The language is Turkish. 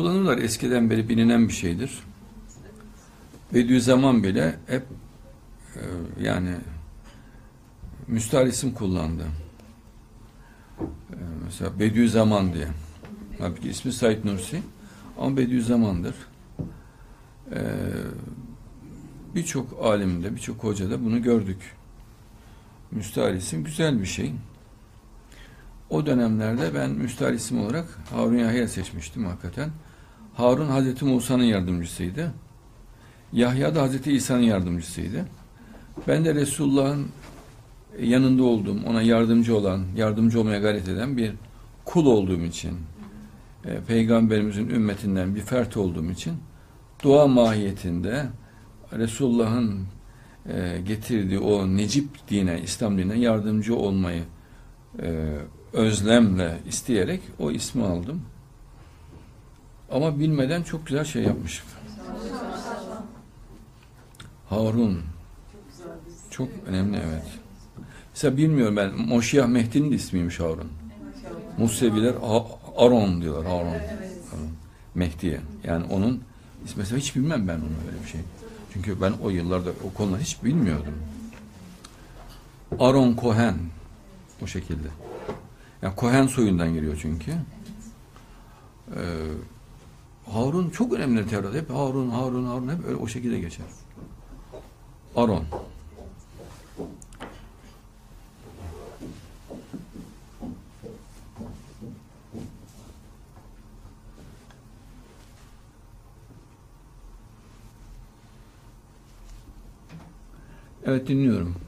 Kullanırlar eskiden beri bilinen bir şeydir. Bediüzzaman bile hep e, yani müstahar isim kullandı. E, mesela Bediüzzaman diye. Halbuki ismi Said Nursi ama Bediüzzaman'dır. E, birçok alimde, birçok hocada bunu gördük. Müstahar isim güzel bir şey. O dönemlerde ben müstahar isim olarak Harun Yahya seçmiştim hakikaten. Harun Hazreti Musa'nın yardımcısıydı. Yahya da Hazreti İsa'nın yardımcısıydı. Ben de Resulullah'ın yanında olduğum, ona yardımcı olan, yardımcı olmaya gayret eden bir kul olduğum için, e, Peygamberimizin ümmetinden bir fert olduğum için dua mahiyetinde Resulullah'ın e, getirdiği o necip dine, İslam dinine yardımcı olmayı e, özlemle isteyerek o ismi aldım. Ama bilmeden çok güzel şey yapmışım. Harun. Çok önemli evet. Mesela bilmiyorum ben Moşiyah Mehdi'nin ismiymiş Harun. Museviler Aron diyorlar Harun. Harun. Mehdi'ye. Yani onun ismi mesela hiç bilmem ben onu öyle bir şey. Çünkü ben o yıllarda o konuları hiç bilmiyordum. Aron Cohen o şekilde. Yani Cohen soyundan geliyor çünkü. Ee, Harun çok önemli Tevrat. Hep Harun, Harun, Harun hep öyle o şekilde geçer. Aron. Evet dinliyorum.